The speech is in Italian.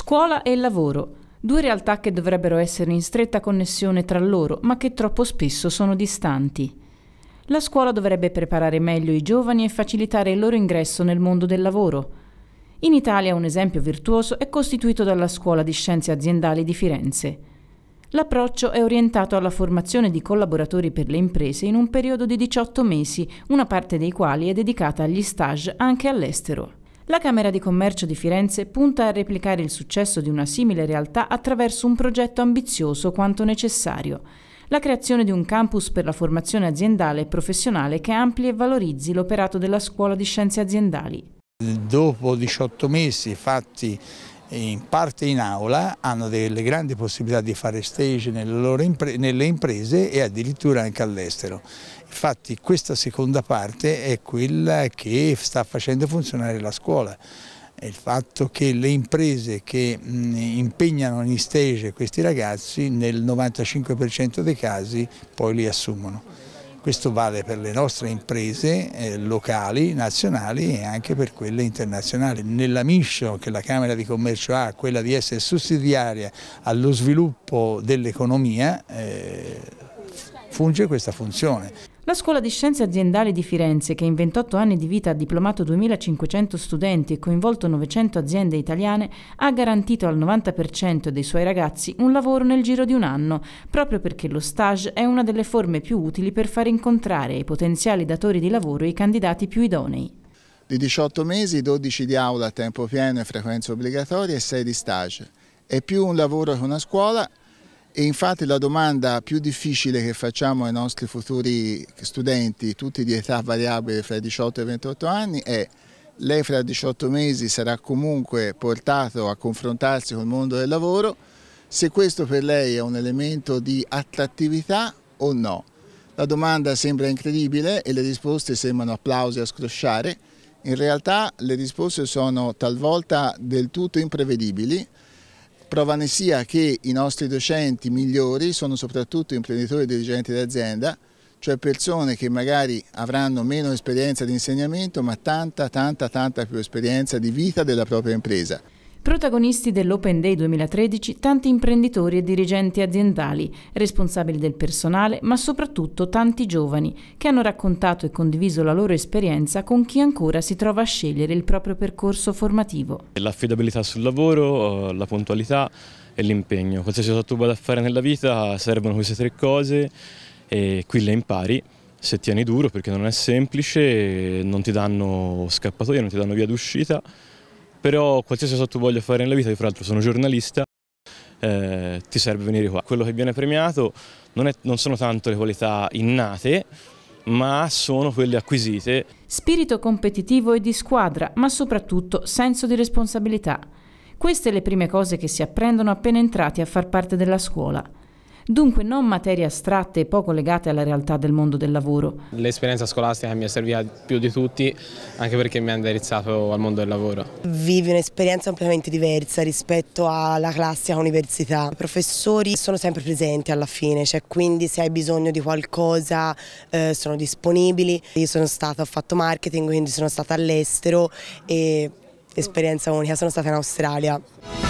Scuola e lavoro, due realtà che dovrebbero essere in stretta connessione tra loro, ma che troppo spesso sono distanti. La scuola dovrebbe preparare meglio i giovani e facilitare il loro ingresso nel mondo del lavoro. In Italia un esempio virtuoso è costituito dalla Scuola di Scienze Aziendali di Firenze. L'approccio è orientato alla formazione di collaboratori per le imprese in un periodo di 18 mesi, una parte dei quali è dedicata agli stage anche all'estero. La Camera di Commercio di Firenze punta a replicare il successo di una simile realtà attraverso un progetto ambizioso quanto necessario, la creazione di un campus per la formazione aziendale e professionale che ampli e valorizzi l'operato della Scuola di Scienze Aziendali. Dopo 18 mesi fatti in parte in aula hanno delle grandi possibilità di fare stage nelle, impre nelle imprese e addirittura anche all'estero. Infatti questa seconda parte è quella che sta facendo funzionare la scuola. Il fatto che le imprese che impegnano in stage questi ragazzi nel 95% dei casi poi li assumono. Questo vale per le nostre imprese eh, locali, nazionali e anche per quelle internazionali. Nella mission che la Camera di Commercio ha, quella di essere sussidiaria allo sviluppo dell'economia, eh, funge questa funzione. La Scuola di Scienze Aziendali di Firenze, che in 28 anni di vita ha diplomato 2.500 studenti e coinvolto 900 aziende italiane, ha garantito al 90% dei suoi ragazzi un lavoro nel giro di un anno, proprio perché lo stage è una delle forme più utili per far incontrare ai potenziali datori di lavoro i candidati più idonei. Di 18 mesi, 12 di aula a tempo pieno e frequenza obbligatoria e 6 di stage. È più un lavoro che una scuola e infatti la domanda più difficile che facciamo ai nostri futuri studenti, tutti di età variabile fra i 18 e i 28 anni, è lei fra 18 mesi sarà comunque portato a confrontarsi col mondo del lavoro, se questo per lei è un elemento di attrattività o no. La domanda sembra incredibile e le risposte sembrano applausi a scrosciare, in realtà le risposte sono talvolta del tutto imprevedibili, Prova ne sia che i nostri docenti migliori sono soprattutto imprenditori e dirigenti d'azienda, cioè persone che magari avranno meno esperienza di insegnamento ma tanta, tanta, tanta più esperienza di vita della propria impresa. Protagonisti dell'Open Day 2013 tanti imprenditori e dirigenti aziendali, responsabili del personale, ma soprattutto tanti giovani che hanno raccontato e condiviso la loro esperienza con chi ancora si trova a scegliere il proprio percorso formativo. L'affidabilità sul lavoro, la puntualità e l'impegno. Qualsiasi cosa tu vada a fare nella vita servono queste tre cose e qui le impari se tieni duro perché non è semplice, non ti danno scappatoia, non ti danno via d'uscita però qualsiasi cosa tu voglia fare nella vita, io fra l'altro sono giornalista, eh, ti serve venire qua. Quello che viene premiato non, è, non sono tanto le qualità innate, ma sono quelle acquisite. Spirito competitivo e di squadra, ma soprattutto senso di responsabilità. Queste le prime cose che si apprendono appena entrati a far parte della scuola dunque non materie astratte e poco legate alla realtà del mondo del lavoro. L'esperienza scolastica mi è servita più di tutti anche perché mi ha indirizzato al mondo del lavoro. Vivi un'esperienza completamente diversa rispetto alla classica università. I professori sono sempre presenti alla fine, cioè quindi se hai bisogno di qualcosa eh, sono disponibili. Io sono stata, ho fatto marketing, quindi sono stata all'estero e esperienza unica, sono stata in Australia.